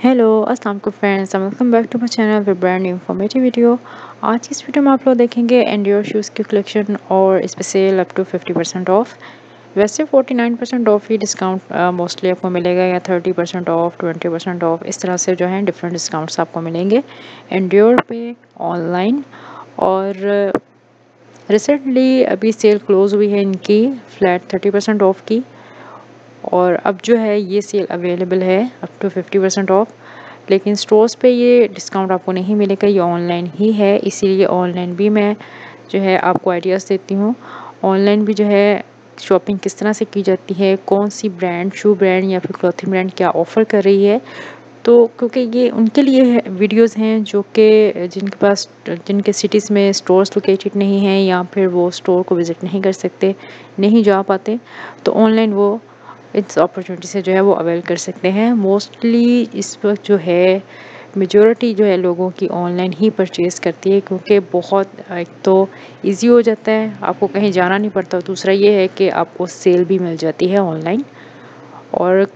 Hello अस्सलाम वालेकुम friends welcome back to my channel with brand new informative video आज की इस वीडियो में आप लोग देखेंगे एंडियोर शूज़ की कलेक्शन और इस पर sale up to 50 percent off वैसे 49 परसेंट ऑफ़ ही डिस्काउंट मोस्टली आपको मिलेगा या 30 परसेंट ऑफ़ 20 परसेंट ऑफ़ इस तरह से जो है डिफरेंट डिस्काउंट्स आपको मिलेंगे. एंडियोर पे ऑनलाइन और रिसेंटली अभी सेल क्लोज़ हुई है इनकी फ्लैट थर्टी ऑफ़ की. और अब जो है ये सेल अवेलेबल है up to fifty percent off लेकिन स्टोर्स पे ये डिस्काउंट आपको नहीं मिलेगा ये ऑनलाइन ही है इसीलिए ऑनलाइन भी मैं जो है आपको आइडियाज़ देती हूँ। ऑनलाइन भी जो है शॉपिंग किस तरह से की जाती है कौन सी ब्रांड शू ब्रांड या फिर क्लॉथिंग ब्रांड क्या ऑफ़र कर रही है? तो क्योंकि ये उनके लिए है, वीडियोस हैं जो कि जिनके पास जिनके सिटीज़ में स्टोर्स लोकेटेड नहीं हैं या फिर वो स्टोर को विज़िट नहीं कर सकते नहीं जा पाते तो ऑनलाइन वो इस अपॉर्चुनिटी से जो है वो अवेल कर सकते हैं। मोस्टली इस वक्त जो है मेजोरिटी जो है लोगों की ऑनलाइन ही परचेज़ करती है, क्योंकि बहुत, एक तो इजी हो जाता है, आपको कहीं जाना नहीं पड़ता। दूसरा ये है कि आपको सेल भी मिल जाती है ऑनलाइन और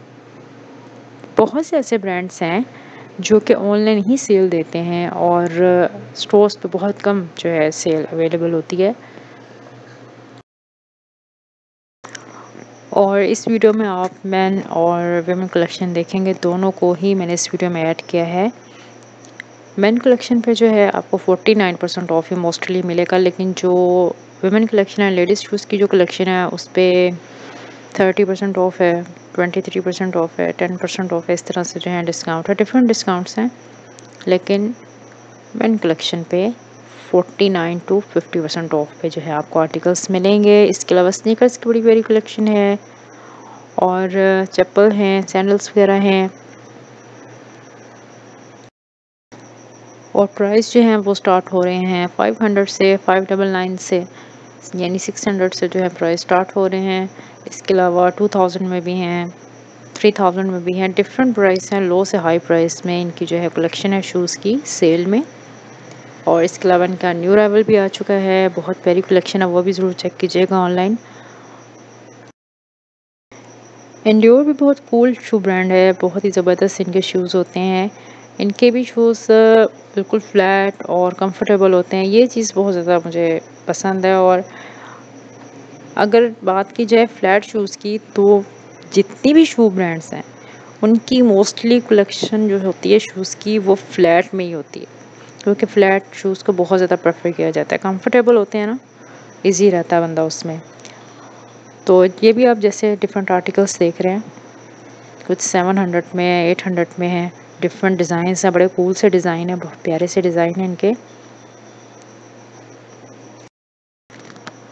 बहुत से ऐसे ब्रांड्स हैं जो कि ऑनलाइन ही सेल देते हैं, और स्टोर्स पे बहुत कम जो है सेल अवेलेबल होती है। और इस वीडियो में आप मैन और वेमेन कलेक्शन देखेंगे, दोनों को ही मैंने इस वीडियो में ऐड किया है। मैन कलेक्शन पे जो है आपको 49 परसेंट ऑफ़ ही मोस्टली मिलेगा, लेकिन जो वेमेन कलेक्शन है लेडीज़ शूज़ की जो कलेक्शन है, उस पर थर्टी परसेंट ऑफ़ है ट्वेंटी थ्री परसेंट ऑफ़ है टेन परसेंट ऑफ़ है, इस तरह से जो है डिस्काउंट है। डिफरेंट डिस्काउंट्स हैं, लेकिन मैन कलेक्शन पे 49 टू 50 परसेंट ऑफ़ पे जो है आपको आर्टिकल्स मिलेंगे। इसके अलावा स्नीकर्स की बड़ी बड़ी कलेक्शन है और चप्पल हैं सैंडल्स वगैरह हैं। और प्राइस जो है वो स्टार्ट हो रहे हैं 500 से फाइव डबल नाइन से, यानी 600 से जो है प्राइस स्टार्ट हो रहे हैं। इसके अलावा 2000 में भी हैं 3000 में भी हैं। डिफरेंट प्राइस हैं लो से हाई प्राइस में इनकी जो है कलेक्शन है शूज़ की सेल में। और इसके अलावा इनका न्यू राइवल भी आ चुका है। बहुत प्यारी कलेक्शन है, वो भी ज़रूर चेक कीजिएगा ऑनलाइन एंड्योर भी बहुत कूल शू ब्रांड है, बहुत ही ज़बरदस्त इनके शूज़ होते हैं। इनके भी शूज़ बिल्कुल फ्लैट और कंफर्टेबल होते हैं। ये चीज़ बहुत ज़्यादा मुझे पसंद है और अगर बात की जाए फ्लैट शूज़ की तो जितनी भी शू ब्रांड्स हैं, उनकी मोस्टली कलेक्शन जो होती है शूज़ की, वो फ्लैट में ही होती है। क्योंकि फ़्लैट शूज़ को बहुत ज़्यादा प्रेफर किया जाता है। कंफर्टेबल होते हैं ना? इजी रहता है बंदा उसमें। तो ये भी आप जैसे डिफरेंट आर्टिकल्स देख रहे हैं। कुछ सेवन हंड्रेड में है एट हंड्रेड में है। डिफरेंट डिज़ाइन हैं, बड़े कूल से डिज़ाइन है, बहुत प्यारे से डिज़ाइन हैं इनके।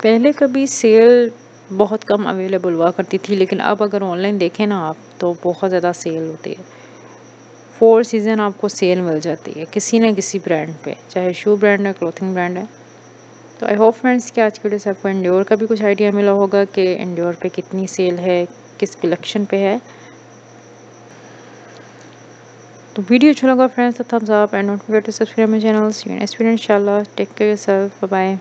पहले कभी सेल बहुत कम अवेलेबल हुआ करती थी, लेकिन अब अगर ऑनलाइन देखें ना आप तो बहुत ज़्यादा सेल होती है। फोर सीज़न आपको सेल मिल जाती है, किसी न किसी ब्रांड पे, चाहे शू ब्रांड है क्लोथिंग ब्रांड है। तो आई होप फ्रेंड्स कि आज के वीडियो से आपको इंडोर का भी कुछ आइडिया मिला होगा कि इंडोर पे कितनी सेल है, किस कलेक्शन पे है। तो वीडियो अच्छा लगा फ्रेंड्स तो thumbs up and note to subscribe my channel see next video इंशाल्लाह टेक केयर योरसेल्फ बाय